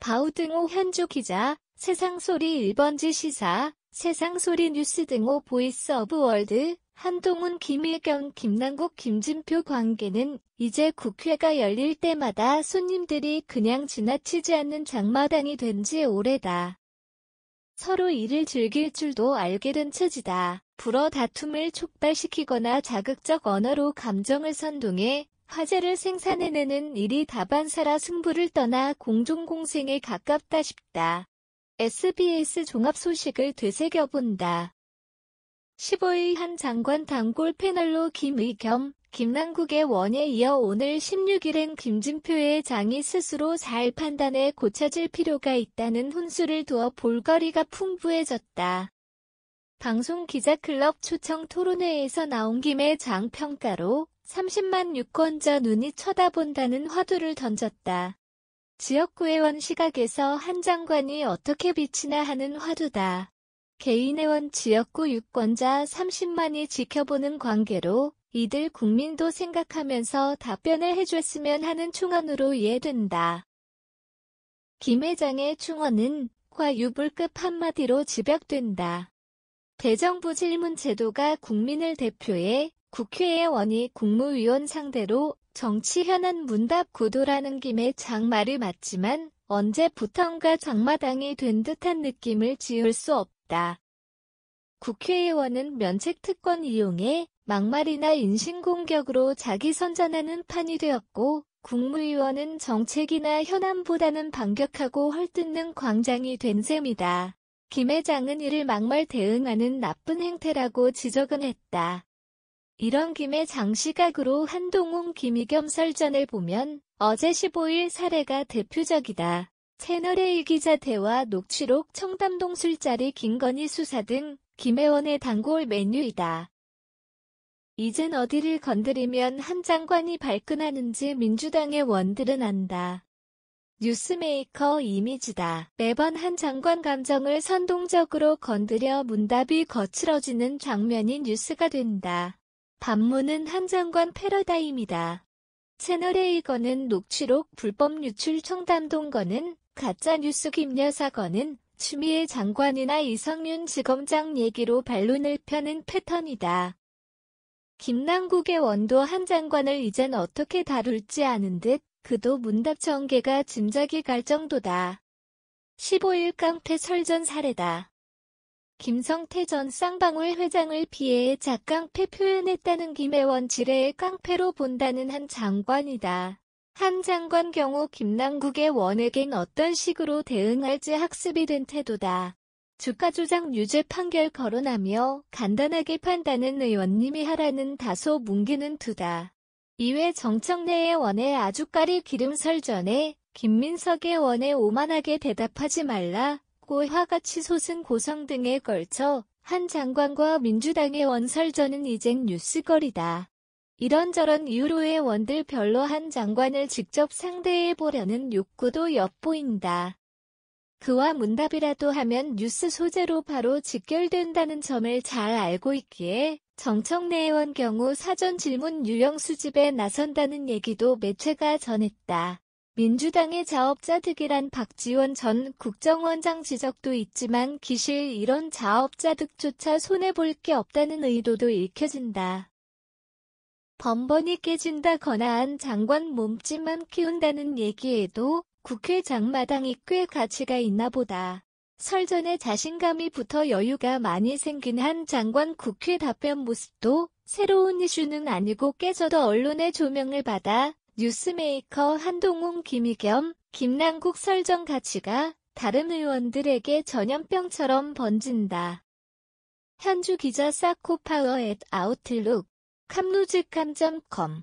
바우등호 현주 기자, 세상소리 1번지 시사, 세상소리 뉴스 등호 Voice of World, 한동훈 김의겸 김남국 김진표 관계는 이제 국회가 열릴 때마다 손님들이 그냥 지나치지 않는 장마당이 된 지 오래다. 서로 일을 즐길 줄도 알게 된 처지다. 불어 다툼을 촉발시키거나 자극적 언어로 감정을 선동해 화제를 생산해내는 일이 다반사라 승부를 떠나 공존공생에 가깝다 싶다. SBS 종합 소식을 되새겨본다. 15일 한 장관 단골 패널로 김의겸, 김남국의 원에 이어 오늘 16일엔 김진표의 장이 스스로 잘 판단해 고쳐질 필요가 있다는 훈수를 두어 볼거리가 풍부해졌다. 방송 기자클럽 초청 토론회에서 나온 김의 장 평가로 30만 유권자 눈이 쳐다본다는 화두를 던졌다. 지역구의원 시각에서 한 장관이 어떻게 비치나 하는 화두다. 개인회원 지역구 유권자 30만이 지켜보는 관계로 이들 국민도 생각하면서 답변을 해줬으면 하는 충언으로 이해된다. 김 회장의 충언은 과유불급 한마디로 집약된다. 대정부 질문 제도가 국민을 대표해 국회의원이 국무위원 상대로 정치 현안 문답 구도라는 김에 장말이 맞지만 언제부턴가 장마당이 된 듯한 느낌을 지울 수 없다. 국회의원은 면책특권 이용해 막말이나 인신공격으로 자기 선전하는 판이 되었고 국무위원은 정책이나 현안보다는 반격하고 헐뜯는 광장이 된 셈이다. 김 회장은 이를 막말 대응하는 나쁜 행태라고 지적은 했다. 이런 김에 장시각으로 한동훈 김의겸 설전을 보면 어제 15일 사례가 대표적이다. 채널A 기자 대화 녹취록 청담동 술자리 김건희 수사 등 김혜원의 단골 메뉴이다. 이젠 어디를 건드리면 한 장관이 발끈하는지 민주당의 원들은 안다. 뉴스메이커 이미지다. 매번 한 장관 감정을 선동적으로 건드려 문답이 거칠어지는 장면이 뉴스가 된다. 반문은 한 장관 패러다임이다. 채널A 거는 녹취록 불법 유출 청담동 거는 가짜뉴스 김여사 거는 추미애 장관이나 이성윤 지검장 얘기로 반론을 펴는 패턴이다. 김남국의 원도 한 장관을 이젠 어떻게 다룰지 아는 듯 그도 문답 전개가 짐작이 갈 정도다. 15일 깡패 설전 사례다. 김성태 전 쌍방울 회장을 피해 작깡패 표현했다는 김혜원 지뢰의 깡패로 본다는 한 장관이다. 한 장관 경우 김남국의 원에겐 어떤 식으로 대응할지 학습이 된 태도다. 주가 조작 유죄 판결 거론하며 간단하게 판단은 의원님이 하라는 다소 뭉기는 투다. 이외 정청래의 원에 아주까리 기름 설전에 김민석의 원에 오만하게 대답하지 말라 하고 화가치 소승 고성 등에 걸쳐 한 장관과 민주당의 원설전은 이젠 뉴스거리다. 이런저런 이유로의 원들 별로 한 장관을 직접 상대해보려는 욕구도 엿보인다. 그와 문답이라도 하면 뉴스 소재로 바로 직결된다는 점을 잘 알고 있기에 정청래 의원 경우 사전 질문 유형 수집에 나선다는 얘기도 매체가 전했다. 민주당의 자업자 득이란 박지원 전 국정원장 지적도 있지만 기실 이런 자업자 득조차 손해볼 게 없다는 의도도 읽혀진다. 번번이 깨진다거나 한 장관 몸집만 키운다는 얘기에도 국회 장 마당이 꽤 가치가 있나 보다. 설전에 자신감이 붙어 여유가 많이 생긴 한 장관 국회 답변 모습도 새로운 이슈는 아니고 깨져도 언론의 조명을 받아 뉴스메이커 한동훈 김희겸, 김남국 설정 가치가 다른 의원들에게 전염병처럼 번진다. 현주 기자 사코파워 앳 아웃룩 캄루즈캄.com